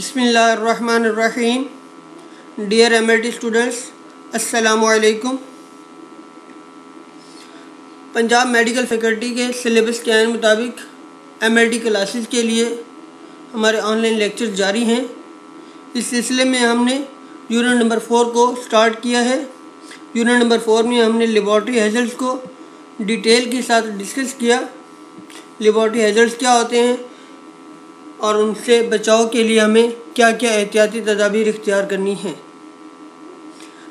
Dear MLT students, अस्सलाम वालेकुम Punjab medical faculty के सिलेबस के मुताबिक एमएलटी क्लासेस के लिए हमारे ऑनलाइन लेक्चर जारी हैं। इस सिलसिले में हमने यूनिट नंबर फोर को स्टार्ट किया है। यूनिट नंबर फोर में हमने लेबॉर्ट्री हेजल्स को डिटेल के साथ डिस्कस किया। लेबॉर्ट्री हेजल्स क्या होते हैं? और उनसे बचाव के लिए हमें क्या क्या एहतियाती तदाबीर इख्तियार करनी है?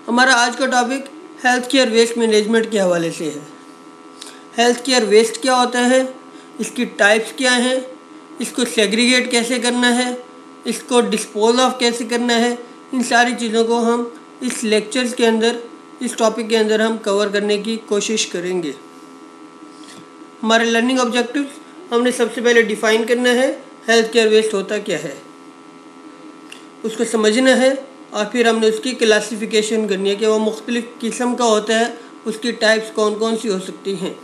हमारा आज का topic health care waste management के हवाले से है। हेल्थ केयर वेस्ट क्या होता है? इसकी टाइप्स क्या हैं? इसको सेग्रीगेट कैसे करना है? इसको डिस्पोज ऑफ़ कैसे करना है? इन सारी चीज़ों को हम इस लेक्चर्स के अंदर, इस टॉपिक के अंदर हम कवर करने की कोशिश करेंगे। हमारे लर्निंग ऑब्जेक्टिव हमने सबसे पहले डिफ़ाइन करना है। हेल्थ केयर वेस्ट होता क्या है? उसको समझना है और फिर हमने उसकी क्लासिफिकेशन करनी है कि वो मुख्तलिफ़ किस्म का होता है, उसकी टाइप्स कौन कौन सी हो सकती हैं।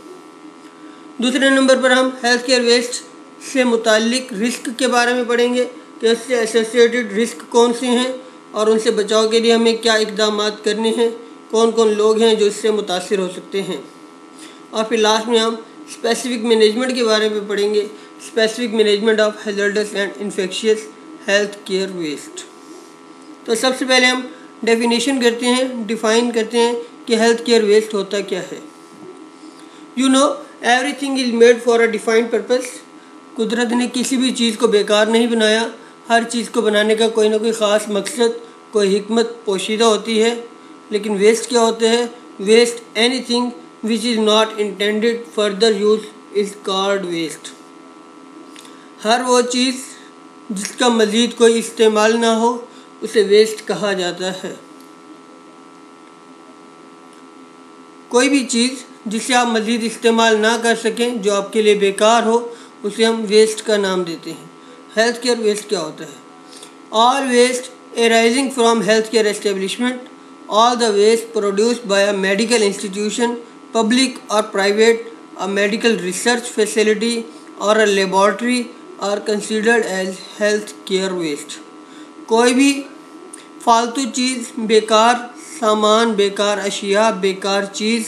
दूसरे नंबर पर हम हेल्थ केयर वेस्ट से मुतक रिस्क के बारे में पढ़ेंगे कि उससे एसोसिएटेड रिस्क कौन से हैं और उनसे बचाव के लिए हमें क्या इकदाम करने हैं कौन कौन लोग हैं जो इससे मुतासर हो सकते हैं। और फिर लास्ट में हम स्पेसिफिक मैनेजमेंट के बारे में पढ़ेंगे specific management of hazardous and infectious health care waste तो सबसे पहले हम डेफिनेशन करते हैं डिफ़ाइन करते हैं कि हेल्थ केयर वेस्ट होता क्या है। You know everything is made for a defined purpose कुदरत ने किसी भी चीज़ को बेकार नहीं बनाया। हर चीज़ को बनाने का कोई ना कोई ख़ास मकसद, कोई हमत पोशीदा होती है। लेकिन वेस्ट क्या होते हैं? Waste anything which is not intended further use is called waste हर वो चीज़ जिसका मज़ीद कोई इस्तेमाल ना हो, उसे वेस्ट कहा जाता है। कोई भी चीज़ जिसे आप मज़ीद इस्तेमाल ना कर सकें, जो आपके लिए बेकार हो, उसे हम वेस्ट का नाम देते हैं। हेल्थ केयर वेस्ट क्या होता है? All waste arising from health care establishment all the waste produced by a medical institution public or private a medical research facility or a laboratory are considered as health care waste कोई भी फालतू चीज़, बेकार सामान, बेकार अशिया, बेकार चीज़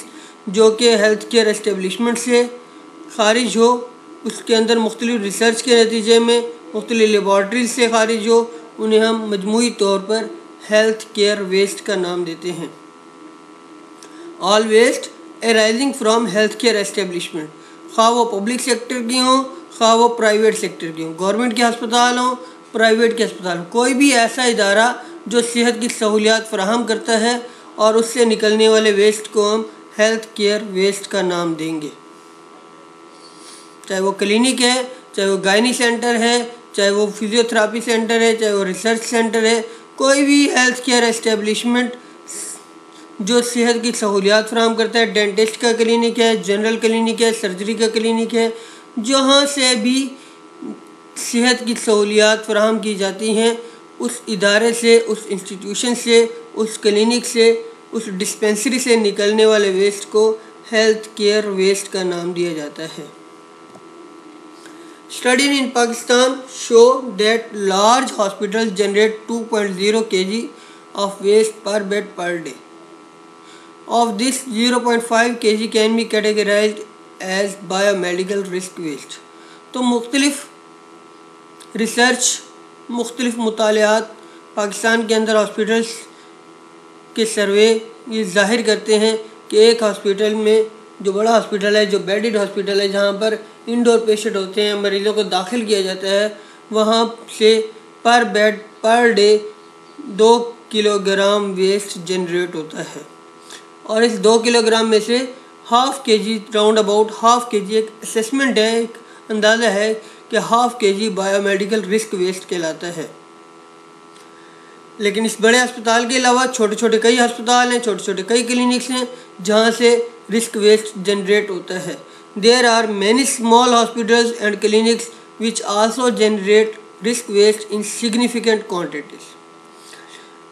जो कि हेल्थ केयर इस्टेब्लिशमेंट से खारिज हो, उसके अंदर मुख्तलिफ़ रिसर्च के नतीजे में मुख्तलि लेबॉर्ट्रीज से खारिज हो, उन्हें हम मजमू तौर पर हेल्थ केयर वेस्ट का नाम देते हैं। All waste arising from health care establishment खा वो पब्लिक सेक्टर की हों खा वो प्राइवेट सेक्टर की हों। गवर्नमेंट के अस्पताल हों प्राइवेट के अस्पताल हों। कोई भी ऐसा इदारा जो सेहत की सहूलियात फ्राहम करता है और उससे निकलने वाले वेस्ट को हम हेल्थ केयर वेस्ट का नाम देंगे। चाहे वो क्लिनिक है, चाहे वो गायनी सेंटर है, चाहे वो फिजियोथेरापी सेंटर है, चाहे वो रिसर्च सेंटर है, कोई भी हेल्थ केयर इस्टेब्लिशमेंट जो सेहत की सहूलियात फ्राहम करता है डेंटिस्ट का क्लिनिक है जनरल क्लिनिक है सर्जरी का क्लिनिक है जहाँ से भी सेहत की सहूलियात फ्राहम की जाती हैं, उस इदारे से, उस इंस्टीट्यूशन से, उस क्लिनिक से, उस डिस्पेंसरी से निकलने वाले वेस्ट को हेल्थ केयर वेस्ट का नाम दिया जाता है study in Pakistan show that large hospital generate 2.0 kg of waste per bed per day. Of this 0.5 kg can be categorized as biomedical risk waste तो मुख्तलिफ़ रिसर्च मुख्तलिफ़ मतालियात, पाकिस्तान के अंदर हॉस्पिटल्स के सर्वे ये ज़ाहिर करते हैं कि एक हॉस्पिटल में जो बड़ा हॉस्पिटल है, जो बेडेड हॉस्पिटल है, जहाँ पर इंडोर पेशेंट होते हैं, मरीज़ों को दाखिल किया जाता है, वहाँ से पर बेड पर डे दो किलोग्राम वेस्ट जनरेट होता है। और इस दो किलोग्राम में से हाफ़ के जी राउंड अबाउट हाफ़ के जी एक असेसमेंट है, एक अंदाज़ा है कि हाफ़ के जी बायोमेडिकल रिस्क वेस्ट कहलाता है। लेकिन इस बड़े अस्पताल के अलावा छोटे छोटे कई अस्पताल हैं छोटे छोटे कई क्लिनिक्स हैं, जहाँ से रिस्क वेस्ट जनरेट होता है। There are many small hospitals and clinics which also generate risk waste in significant quantities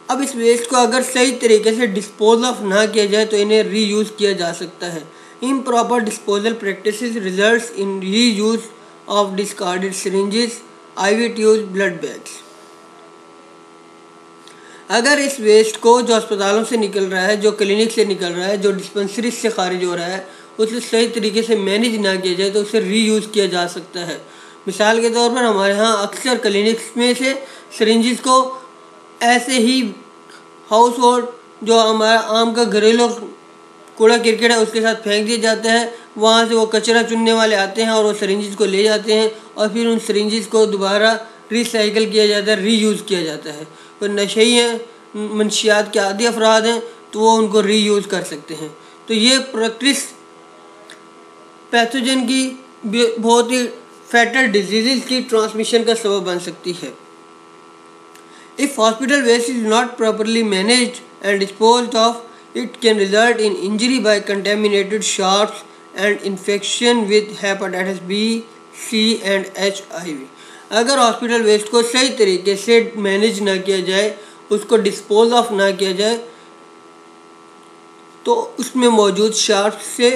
अब इस वेस्ट को अगर सही तरीके से डिस्पोज ऑफ़ ना किया जाए तो इन्हें री यूज़ किया जा सकता है। Improper disposal practice result in reuse of discarded syringes I V tubes blood bags अगर इस वेस्ट को जो अस्पतालों से निकल रहा है, जो क्लिनिक से निकल रहा है, जो डिस्पेंसरी से खारिज हो रहा है, उसे सही तरीके से मैनेज ना किया जाए तो उसे रीयूज़ किया जा सकता है। मिसाल के तौर पर हमारे यहाँ अक्सर क्लिनिक्स में से सरिंजिस को ऐसे ही हाउस होल्ड जो हमारा आम का घरेलू कूड़ा क्रिकेट है, उसके साथ फेंक दिया जाता है। वहाँ से वो कचरा चुनने वाले आते हैं और वो सरिंजिस को ले जाते हैं और फिर उन सरिंजिस को दोबारा रिसाइकल किया जाता है रीयूज़ किया जाता है। कोई नशे ही हैं, मनशियात के आदि अफराद हैं तो वो उनको रीयूज़ कर सकते हैं। तो ये प्रैक्टिस पैथोजन की बहुत ही फैटल डिज़ीज़ की ट्रांसमिशन का सबब बन सकती है। If hospital waste is not properly manage and dispose of it can result in injury by contaminated sharps and infection with hepatitis B, C and HIV. अगर हॉस्पिटल वेस्ट को सही तरीके से मैनेज ना किया जाए उसको डिस्पोज ऑफ़ ना किया जाए तो उसमें मौजूद शार्प से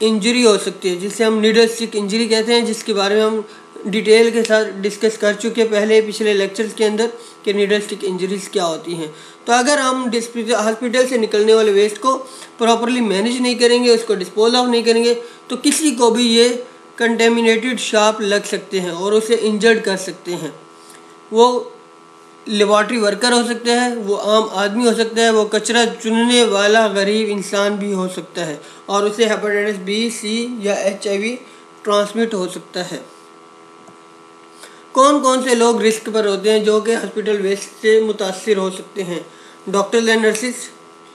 इंजरी हो सकती है जिसे हम नीडल स्टिक इंजरी कहते हैं जिसके बारे में हम डिटेल के साथ डिस्कस कर चुके पहले पिछले लेक्चर्स के अंदर कि नीडल स्टिक इंजरीज क्या होती हैं। तो अगर हम हॉस्पिटल से निकलने वाले वेस्ट को प्रॉपरली मैनेज नहीं करेंगे, उसको डिस्पोज ऑफ़ नहीं करेंगे तो किसी को भी ये कंटेमिनेटेड शाप लग सकते हैं और उसे इंजर्ड कर सकते हैं। वो लेबॉर्ट्री वर्कर हो सकते हैं, वो आम आदमी हो सकता है, वो कचरा चुनने वाला गरीब इंसान भी हो सकता है और उसे हेपेटाइटिस बी सी या एचआईवी ट्रांसमिट हो सकता है। कौन कौन से लोग रिस्क पर होते हैं जो कि हॉस्पिटल वेस्ट से मुतासर हो सकते हैं? Doctor and nurses?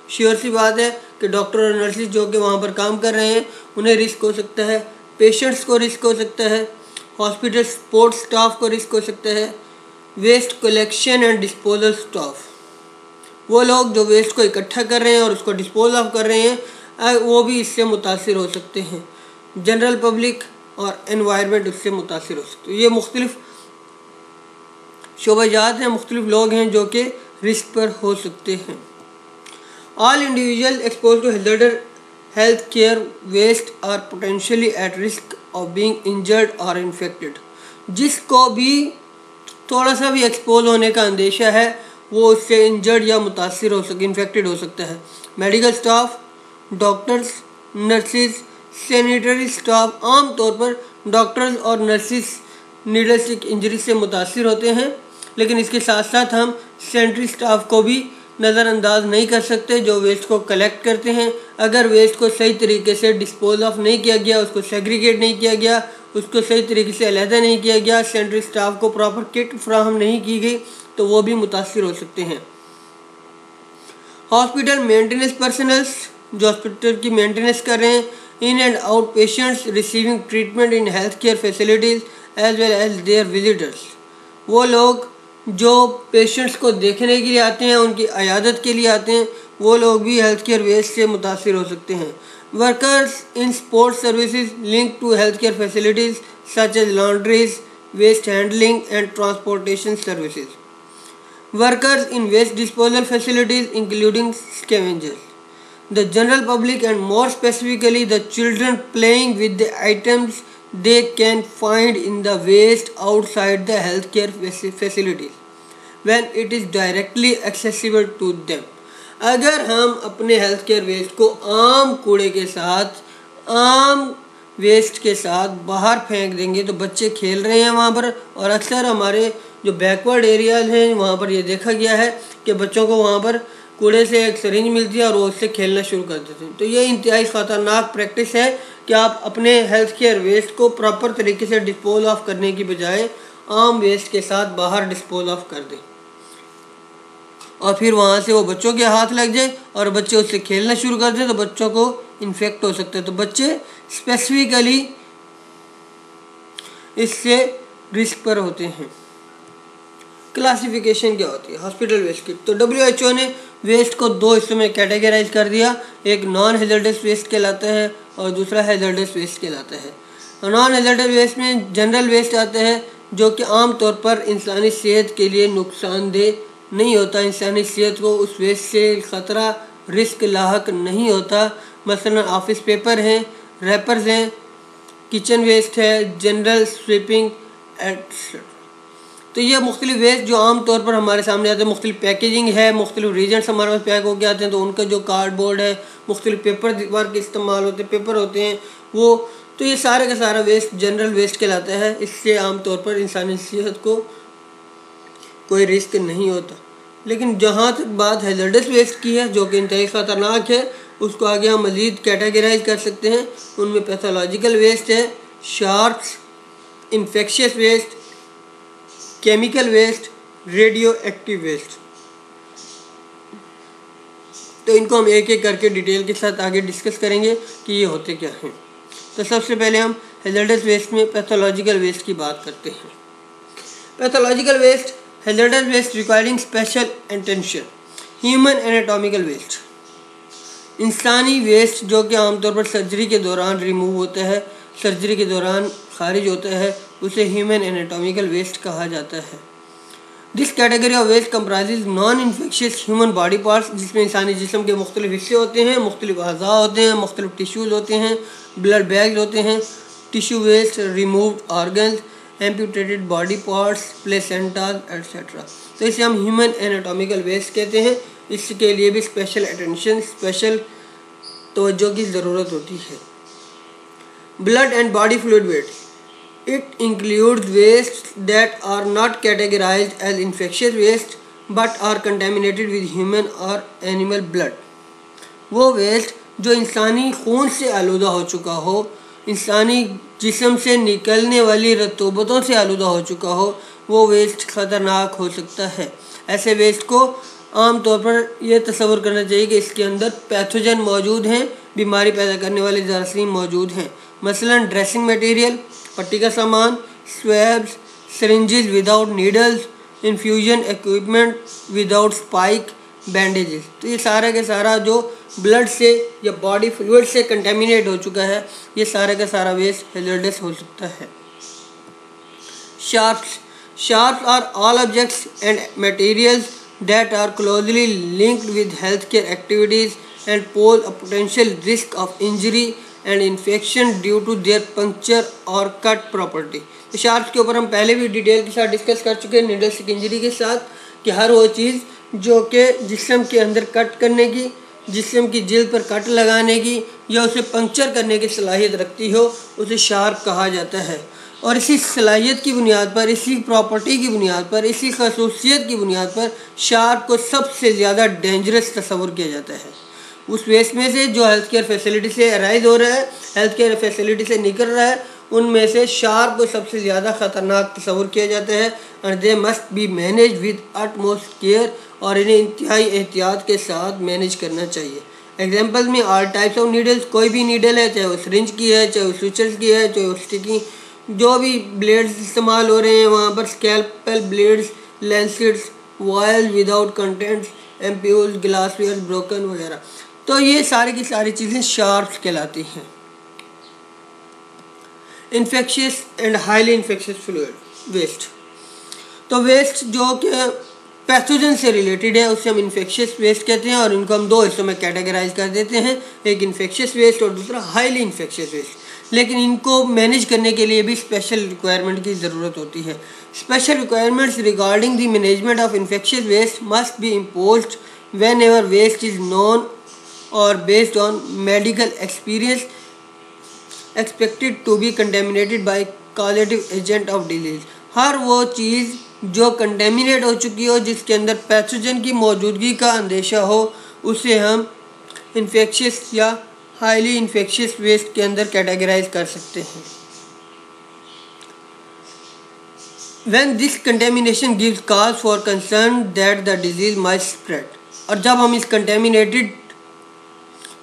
श्योर सी बात है कि डॉक्टर और नर्सिस जो कि वहाँ पर काम कर रहे हैं, उन्हें रिस्क हो सकता है। पेशेंट्स को रिस्क हो सकता है। हॉस्पिटल सपोर्ट स्टाफ को रिस्क हो सकता है। Waste collection and disposal staff. वो लोग जो वेस्ट को इकट्ठा कर रहे हैं और उसको डिस्पोज ऑफ़ कर रहे हैं वो भी इससे मुतासर हो सकते हैं। जनरल पब्लिक और इन्वायरमेंट उससे मुतासर हो सकते हैं। ये मुख्तलिफ़ शोबाजात हैं, मुख्तलिफ़ लोग हैं जो कि रिस्क पर हो सकते हैं। All individual expose to hazardous health care waste are potentially at risk of being injured or infected जिसको भी थोड़ा सा भी एक्सपोज होने का अंदेशा है, वो उससे इंजर्ड या मुतासर हो सके इन्फेक्टेड हो सकता है। Medical staff doctors nurses sanitary staff आम तौर पर डॉक्टर्स और नर्सिस नीडल इंजरी से मुतासर होते हैं, लेकिन इसके साथ साथ हम सेंट्री स्टाफ को भी नज़रअंदाज नहीं कर सकते जो वेस्ट को कलेक्ट करते हैं। अगर वेस्ट को सही तरीके से डिस्पोज ऑफ़ नहीं किया गया, उसको सेग्रीगेट नहीं किया गया, उसको सही तरीके से अलहदा नहीं किया गया, सेंट्री स्टाफ को प्रॉपर किट फ्राहम नहीं की गई तो वो भी मुतासर हो सकते हैं। हॉस्पिटल मेंटेनेंस पर्सनल्स जो हॉस्पिटल की मेंटेनेंस कर रहे हैं, in and out patients receiving treatment in health care facilities as well as their visitors वो लोग जो पेशेंट्स को देखने के लिए आते हैं, उनकी अयादत के लिए आते हैं, वो लोग भी हेल्थ केयर वेस्ट से मुतासर हो सकते हैं। Workers in sports services link to health care facilities such as laundries waste handling and transportation services workers in waste disposal facilities including scavengers the general public and more specifically the children playing with the items they can find in the waste outside the healthcare facilities when it is directly accessible to them. अगर हम अपने health care waste को आम कूड़े के साथ, आम waste के साथ बाहर फेंक देंगे तो बच्चे खेल रहे हैं वहाँ पर और अक्सर हमारे जो बैकवर्ड एरियाज़ हैं, वहाँ पर ये देखा गया है कि बच्चों को वहाँ पर कूड़े से एक सरिंज मिलती है और वो उससे खेलना शुरू कर देते हैं। तो ये इंतहाई ख़तरनाक प्रैक्टिस है कि आप अपने हेल्थ केयर वेस्ट को प्रॉपर तरीके से डिस्पोज ऑफ़ करने की बजाय आम वेस्ट के साथ बाहर डिस्पोज ऑफ़ कर दें? और फिर वहाँ से वो बच्चों के हाथ लग जाए और बच्चे उससे खेलना शुरू कर दें तो बच्चों को इन्फेक्ट हो सकते हैं। तो बच्चे स्पेसिफिकली इससे रिस्क पर होते हैं। क्लासिफिकेशन क्या होती है? हॉस्पिटल वेस्ट की तो डब्ल्यू एच ओ ने वेस्ट को दो हिस्सों में कैटेगराइज कर दिया। एक नॉन हेजल्डस वेस्ट कहलाता है और दूसरा हेजल्डस वेस्ट कहलाता है। नॉन हेजल्डस वेस्ट में जनरल वेस्ट आते हैं, जो कि आम तौर पर इंसानी सेहत के लिए नुकसानदेह नहीं होता। इंसानी सेहत को उस वेस्ट से ख़तरा रिस्क लाक नहीं होता। मसलन ऑफ़िस पेपर हैं रैपर्स हैं किचन वेस्ट है जनरल स्वीपिंग एट्सट्रा तो ये मुख्तलिफ़ वेस्ट जो आम तौर पर हमारे सामने आते हैं, मुख्तलिफ़ पैकेजिंग है, मुख्तलिफ़ रीजन्स हमारे पास पैक होकर आते हैं तो उनका जो कार्डबोर्ड है, मुख्तलिफ़ पेपर वर्क इस्तेमाल होते हैं पेपर होते हैं, वो तो ये सारे का सारा वेस्ट जनरल वेस्ट कहलाता है। इससे आम तौर पर इंसानी सेहत को कोई रिस्क नहीं होता। लेकिन जहाँ तक बात हैजर्डस वेस्ट की है, जो कि इंतई ख़तरनाक है, उसको आगे हम मज़ीद कैटेगराइज कर सकते हैं। उनमें पैथोलॉजिकल वेस्ट है sharps infectious waste chemical waste radioactive waste तो इनको हम एक एक करके डिटेल के साथ आगे डिस्कस करेंगे कि ये होते क्या हैं। तो सबसे पहले हम हेजल्डस वेस्ट में पैथोलॉजिकल वेस्ट की बात करते हैं। Pathological waste hazardous waste requiring special attention human anatomical waste इंसानी वेस्ट जो कि आमतौर पर सर्जरी के दौरान रिमूव होता है सर्जरी के दौरान खारिज होता है उसे ह्यूमन एनाटॉमिकल वेस्ट कहा जाता है। This category of waste comprise non infectious human body parts जिसमें इंसानी जिसम के मुख्तलिफ़ हिस्से होते हैं, मुख्तलिफ़ अज़ा होते हैं, मुख्तलिफ़ टिश्यूज़ होते हैं ब्लड बैग्स होते हैं tissue waste remove organs amputated body parts placentas etcetera तो इसे हम ह्यूमन एनाटॉमिकल वेस्ट कहते हैं। इसके लिए भी स्पेशल अटेंशन स्पेशल तोज्जो की ज़रूरत होती है। Blood and body fluid waste It includes wastes that are not categorized as infectious waste but are contaminated with human or animal blood. वो वेस्ट जो इंसानी खून से आलूदा हो चुका हो, इंसानी जिसम से निकलने वाली रतूबतों से आलूदा हो चुका हो, वो वेस्ट ख़तरनाक हो सकता है ऐसे वेस्ट को आम तौर पर यह तस्वर करना चाहिए कि इसके अंदर पैथोजन मौजूद हैं, बीमारी पैदा करने वाले जरासीम मौजूद हैं मसलन ड्रेसिंग मटेरियल पट्टी का सामान swabs syringes without needles infusion equipment without spike bandages तो ये सारा के सारा जो ब्लड से या बॉडी फ्लूड से कंटेमिनेट हो चुका है, ये सारा का सारा वेस्ट हेजर्डस हो सकता है। Sharps sharps are all objects and materials that are closely linked with healthcare activities and pose a potential risk of injury and infection due to their puncture और कट प्रॉपर्टी तो sharps के ऊपर हम पहले भी डिटेल के साथ discuss कर चुके हैं नीडल सिक इंजरी के साथ कि हर वो चीज़ जो कि जिसम के अंदर कट करने की जिसम की जिल्द पर कट लगाने की या उसे पंक्चर करने की सलाहियत रखती हो, उसे शार्प कहा जाता है। और इसी सलाहियत की बुनियाद पर, इसी प्रॉपर्टी की बुनियाद पर, इसी खसूसियत की बुनियाद पर शार्प को सबसे ज़्यादा डेंजरस तस्वर किया जाता है। उस वेस्ट में से जो हेल्थ केयर फैसिलिटी से अराइज हो रहा है हेल्थ केयर फैसिलिटी से निकल रहा है, उनमें से शार्प को सबसे ज़्यादा ख़तरनाक तस्वर किया जाता है और they must be manage with utmost care और इन्हें इंतहाई एहतियात के साथ मैनेज करना चाहिए। एग्ज़ाम्पल में आल टाइप्स ऑफ़ नीडल्स कोई भी नीडल है, चाहे वो सरिंज की है, चाहे वो स्विचर्स की है, चाहे वो स्टिकिंग जो भी ब्लेड्स इस्तेमाल हो रहे हैं, वहाँ पर scalpel blades lancets vial without contents ampoules glassware broken वगैरह। तो ये सारी की सारी चीज़ें शार्प्स कहलाती हैं। Infectious and highly infectious fluid waste तो वेस्ट जो कि पैथोजन से रिलेटेड है उससे हम इन्फेक्शियस वेस्ट कहते हैं और इनको हम दो हिस्सों में कैटेगराइज कर देते हैं, एक इन्फेक्शियस वेस्ट और दूसरा हाईली इन्फेक्शियस वेस्ट लेकिन इनको मैनेज करने के लिए भी स्पेशल रिक्वायरमेंट की ज़रूरत होती है। Special requirements regarding the management of infectious waste must be impose whenever waste is known or based on medical experience expected to be contaminated by causative agent of disease हर वो चीज़ जो contaminate हो चुकी हो, जिसके अंदर पैथोजन की मौजूदगी का अंदेशा हो, उसे हम इन्फेक्शियस या हाईली इन्फेक्शियस वेस्ट के अंदर कैटेगराइज कर सकते हैं। When this contamination gives cause for concern that the disease may spread और जब हम इस कंटेमिनेटेड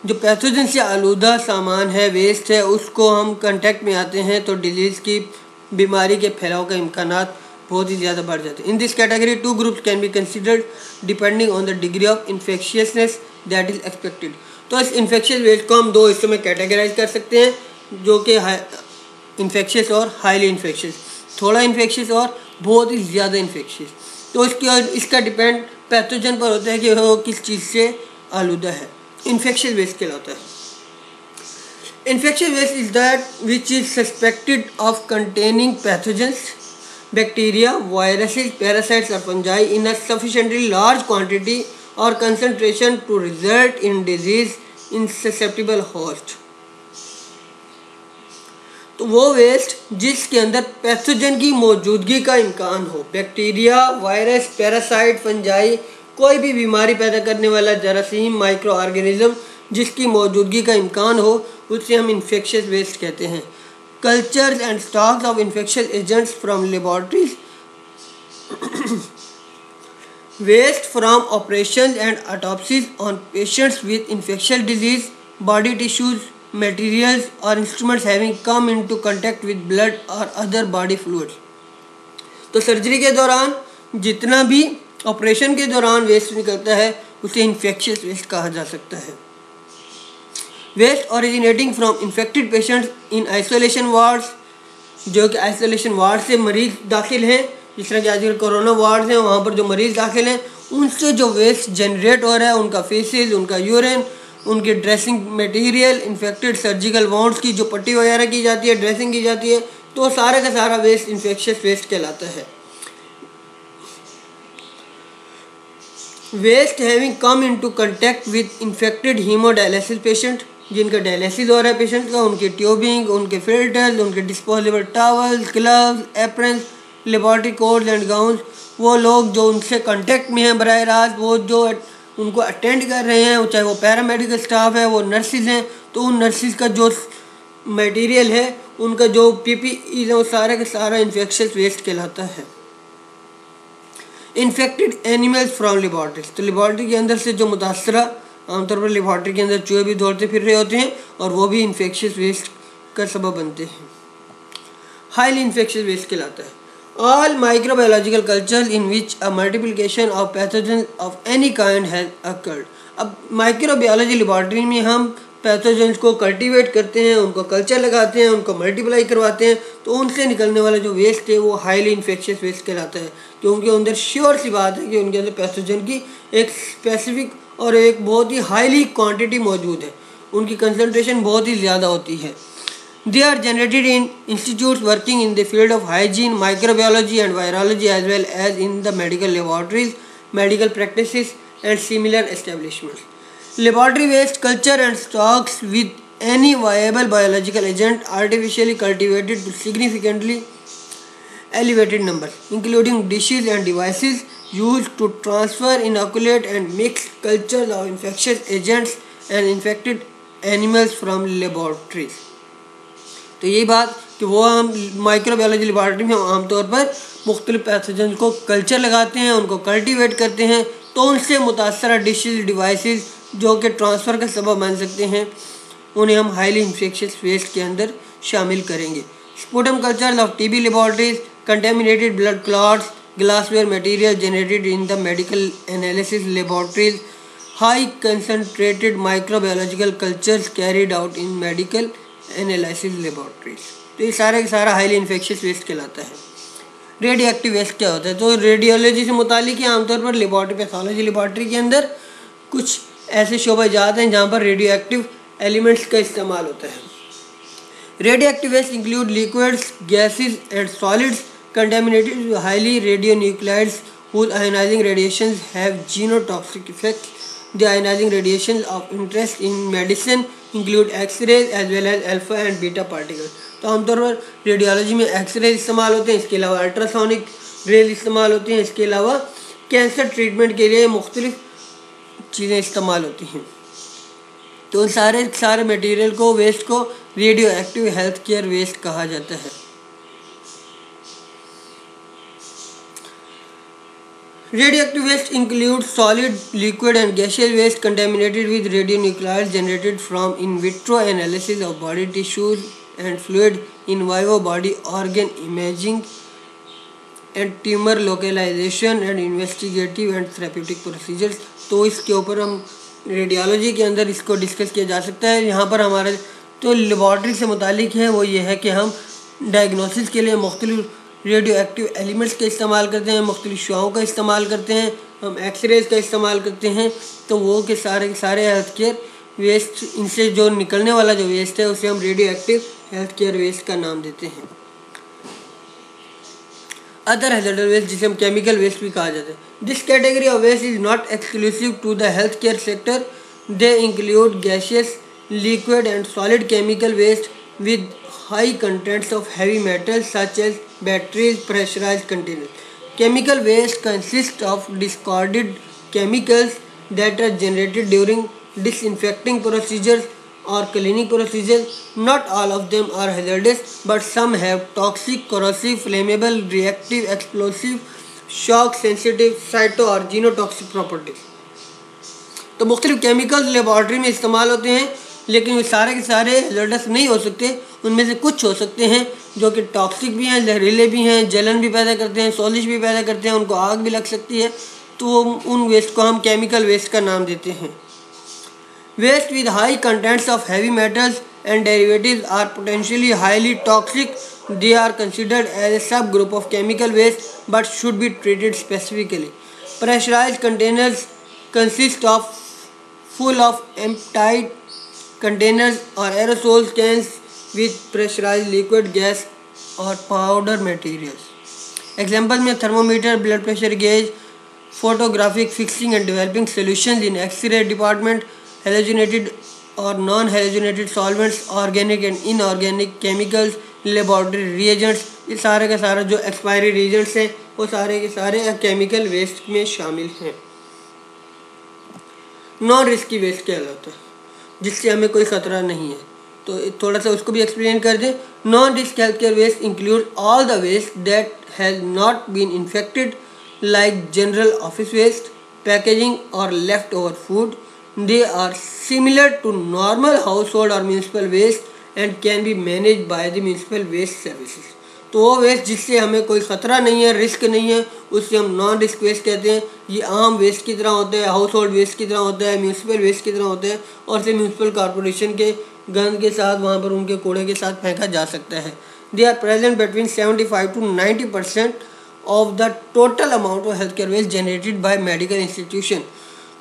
जो पैथोजन से आलूदा सामान है वेस्ट है, उसको हम कंटेक्ट में आते हैं तो डिज़ीज़ की बीमारी के फैलाव के इम्कान बहुत ही ज़्यादा बढ़ जाते हैं। In this category two groups can be considered depending on the degree of infectiousness that is expected तो इस इन्फेक्शियस वेस्ट को हम दो हिस्सों में कैटेगराइज कर सकते हैं, जो कि इन्फेक्शियस और हाईली इन्फेक्शियस थोड़ा इन्फेक्शियस और बहुत ही ज़्यादा इन्फेक्शियस तो इसकी इसका डिपेंड पैथोजन पर होता है कि वो किस चीज़ से आलूदा है। इन्फेक्शन वेस्ट कहलाता है। Infection waste is that which is suspected of containing pathogens bacteria viruses parasites or fungi in a sufficiently large quantity or concentration to result in disease in susceptible host तो वो waste जिसके अंदर pathogen की मौजूदगी का इम्कान हो bacteria virus parasite पंजाई कोई भी बीमारी पैदा करने वाला जरासीम माइक्रो ऑर्गेनिज्म जिसकी मौजूदगी का इम्कान हो, उसे हम इन्फेक्श वेस्ट कहते हैं। Culture and stock of infectious agents from laboratories waste from operation and autopsies on patients with infectious disease body tissues material or instruments having come in to contact with blood or other body fluid तो surgery के दौरान जितना भी operation के दौरान waste निकलता है, उसे इन्फेक्शियस वेस्ट कहा जा सकता है। Waste originating from infected patients in isolation wards जो कि आइसोलेशन वार्ड से मरीज़ दाखिल हैं, जिस तरह के आजकल कोरोना वार्ड हैं, वहाँ पर जो मरीज़ दाखिल हैं, उनसे जो वेस्ट जनरेट हो रहा है, उनका फेसेस उनका यूरिन उनके dressing material infected surgical wounds की जो पट्टी वगैरह की जाती है ड्रेसिंग की जाती है तो सारा का सारा वेस्ट इन्फेक्शियस वेस्ट कहलाता है। Waste having come into contact with infected haemodialysis patient जिनका डायलिसिस हो रहा है पेशेंट का, उनके ट्यूबिंग उनके फिल्टर्स उनके disposable towels gloves apron laboratory coats and gown वो लोग जो उनसे कांटेक्ट में हैं बर रास्त, वो जो उनको अटेंड कर रहे हैं, चाहे वो पैरामेडिकल स्टाफ है, वो नर्सिस हैं तो उन नर्सिस का जो मटेरियल है, उनका जो पी पी है, वो सारा का सारा इन्फेक्शन वेस्ट कहलाता है। इन्फेक्टेड एनिमल्स फ्रॉम लेबॉर्ट्रीज तो लेबॉर्ट्री के अंदर से जो मुतासरा आमतौर पर लेबॉर्ट्री के अंदर चूहे भी दौड़ते फिर रहे होते हैं और वो भी इन्फेक्शियस वेस्ट का सबब बनते हैं। हाईली इन्फेक्शियस वेस्ट कहलाता है। All microbiological culture in which a multiplication of pathogen of any kind has occurred अब माइक्रोबायोलॉजी लेबॉर्ट्री में हम पैथोजेंस को कल्टीवेट करते हैं, उनको कल्चर लगाते हैं, उनको मल्टीप्लाई करवाते हैं तो उनसे निकलने वाला जो वेस्ट है वो हाईली इन्फेक्शियस वेस्ट कहलाता है। क्योंकि अंदर श्योर सी बात है कि उनके अंदर पैथोजन की एक स्पेसिफिक और एक बहुत ही हाईली क्वांटिटी मौजूद है। उनकी कंसनट्रेशन बहुत ही ज़्यादा होती है। They are generated in institute working in the field of hygiene microbiology and virology as well as in the medical laboratories medical practice and similar establishment laboratory waste culture and stocks with any viable biological agent artificially cultivated to elevated numbers, including dishes and devices used to transfer, inoculate and mix cultures of infectious agents and infected animals from laboratories. तो यही बात कि वो हम microbiology laboratory में आमतौर पर मुख्तलिफ़ पैथोजन को कल्चर लगाते हैं उनको कल्टिवेट करते हैं तो उनसे मुतासर डिशेज डिवाइसेस जो कि ट्रांसफ़र का सबब बन सकते हैं उन्हें हम हाईली इन्फेक्शियस वेस्ट के अंदर शामिल करेंगे sputum culture of TB laboratories contaminated blood clots glassware material generated in the medical analysis laboratories, high concentrated microbiological cultures carried out in medical analysis laboratories. तो ये सारा सारा हाईली इन्फेक्शियस वेस्ट कहलाता है। रेडियो एक्टिव वेस्ट क्या होता है? तो रेडियोलॉजी से मुतालिक आमतौर पर लेबॉर्ट्री पैथोलॉजी लेबॉर्ट्री के अंदर कुछ ऐसे शोबा जात हैं जहाँ पर रेडियो एक्टिव एलिमेंट्स का इस्तेमाल होता है। Radioactive waste include liquids gases and solids contaminated with highly radionuclides whose ionizing radiations have genotoxic effects. The ionizing radiations of interest in medicine include X-rays as well as alpha and beta particles. तो आमतौर पर radiology में x ray इस्तेमाल होते हैं इसके अलावा ultrasonic rail इस्तेमाल होती हैं इसके अलावा कैंसर ट्रीटमेंट के लिए मुख्तलिफ़ चीज़ें इस्तेमाल होती हैं तो सारे सारे मटेरियल को वेस्ट को radio active health care waste कहा जाता है Radioactive waste includes solid, liquid and gaseous waste contaminated with radionuclides generated from in vitro analysis of body tissues and fluid, in vivo body organ imaging and tumor localization and investigative and therapeutic procedures तो इसके ऊपर हम radiology के अंदर इसको discuss किया जा सकता है यहाँ पर हमारा तो लेबॉर्ट्री से मुतालिक है वो ये है कि हम डायग्नोसिस के लिए मुख्तलिफ़ रेडियो एक्टिव एलिमेंट्स का इस्तेमाल करते हैं मुख्तलि शुआओं का इस्तेमाल करते हैं, हम एक्सरेज का इस्तेमाल करते हैं तो वो के सारे के सारे हेल्थ केयर वेस्ट इनसे जो निकलने वाला जो वेस्ट है, उसे हम radio active health care waste का नाम देते हैं। अदर हेजर्डल वेस्ट जिसे हम केमिकल वेस्ट भी कहा जाता है। This category of waste is not exclusive to the health care sector they include gaseous liquid and solid chemical waste with high contents of heavy metals such as batteries pressurized containers. Chemical waste consists of discarded chemicals that are generated during disinfecting procedures or cleaning procedures. Not all of them are hazardous, but some have toxic, corrosive, flammable, reactive, explosive, shock sensitive, cyto और genotoxic properties तो मुख्तलिफ़ chemicals laboratory में इस्तेमाल होते हैं लेकिन वे सारे के सारे हजरडस नहीं हो सकते। उनमें से कुछ हो सकते हैं जो कि टॉक्सिक भी हैं, जहरीले भी हैं, जलन भी पैदा करते हैं सॉलिश भी पैदा करते हैं, उनको आग भी लग सकती है। तो उन वेस्ट को हम केमिकल वेस्ट का नाम देते हैं। Waste with high contents of heavy metals and derivatives are potentially highly toxic they are considered as a subgroup of chemical waste but should be treated specifically pressurise containers consist of full of emptied containers और aerosol cans with pressurise liquid gas or powder materials example में thermometer blood pressure gauge photographic fixing and developing solution in X-ray department halogenated और non halogenated solvents organic and inorganic chemicals laboratory reagents ये सारे का सारा जो expiry result हैं, वो सारे के सारे केमिकल वेस्ट में शामिल हैं। नॉन रिस्की वेस्ट क्या होता है? जिससे हमें कोई ख़तरा नहीं है। तो थोड़ा सा उसको भी एक्सप्लेन कर दें। Non risk health care waste include all the waste that has not been infected like general office waste packaging और leftover food they are similar to normal household or municipal waste and can be manage by the municipal waste services तो वो waste जिससे हमें कोई ख़तरा नहीं है risk नहीं है, उससे हम नॉन रिस्क वेस्ट कहते हैं। ये आम वेस्ट की तरह होता है हाउस होल्ड वेस्ट की तरह होता है म्यूनसिपल वेस्ट की तरह होता है और से म्यूनसिपल कॉरपोरेशन के गंद के साथ, वहाँ पर उनके कूड़े के साथ फेंका जा सकता है। They are present between seventy five to ninety percent of the total amount of health care waste generated by medical institution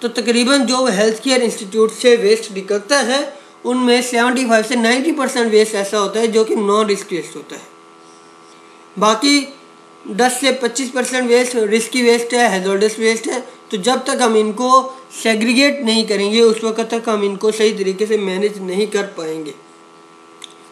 तो तकरीबन जो हेल्थ केयर इंस्टीट्यूट से वेस्ट निकलता है, उनमें सेवेंटी फाइव से नाइन्टी परसेंट वेस्ट ऐसा होता है जो कि नॉन रिस्क वेस्ट होता है। बाकी 10 से 25 परसेंट वेस्ट, रिस्की वेस्ट है हेजोल्डस वेस्ट है। तो जब तक हम इनको सेग्रीगेट नहीं करेंगे, उस वक्त तक हम इनको सही तरीके से मैनेज नहीं कर पाएँगे।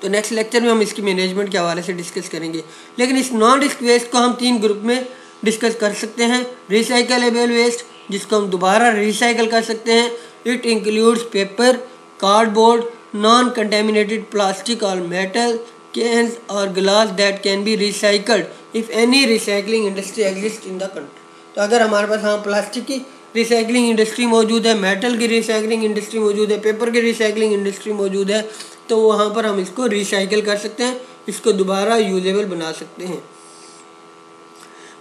तो नेक्स्ट लेक्चर में हम इसकी मैनेजमेंट के हवाले से डिस्कस करेंगे। लेकिन इस नॉन रिस्क वेस्ट को हम तीन ग्रुप में डिस्कस कर सकते हैं। रिसाइकलेबल वेस्ट जिसको हम दोबारा रिसाइकल कर सकते हैं। It includes paper cardboard non contaminated plastic और metal cans or glass that can be recycled, if any recycling industry exists in the country. तो अगर हमारे पास हाँ प्लास्टिक की रिसाइकलिंग इंडस्ट्री मौजूद है मेटल की रिसाइकलिंग इंडस्ट्री मौजूद है पेपर की रिसाइकलिंग इंडस्ट्री मौजूद है तो वहाँ पर हम इसको रिसाइकिल कर सकते हैं, इसको दोबारा यूजेबल बना सकते हैं।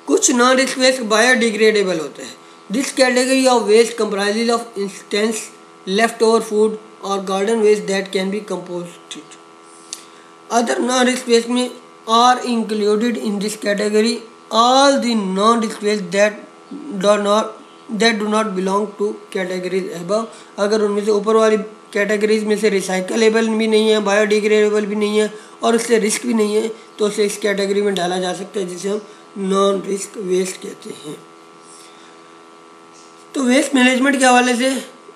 कुछ नॉन रिस्क वेस्ट बायोडिग्रेडेबल होते हैं। This category of waste comprise of instance leftover food और garden waste that can be composted Other waste में are included in this category. All the waste that do not, that do not belong to categories above. अगर उनमें से ऊपर वाली categories में से recyclable भी नहीं है बायोडिग्रेडेबल भी नहीं है, और उससे रिस्क भी नहीं है तो उसे इस कैटेगरी में डाला जा सकता है, जिसे हम नॉन रिस्क वेस्ट कहते हैं। तो वेस्ट मैनेजमेंट के हवाले से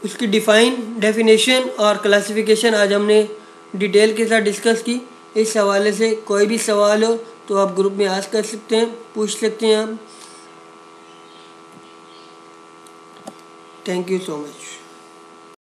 उसकी डिफ़ाइन डेफिनेशन और क्लासिफिकेशन आज हमने डिटेल के साथ डिस्कस की। इस हवाले से कोई भी सवाल हो तो आप ग्रुप में आज कर सकते हैं, पूछ सकते हैं आप। Thank you so much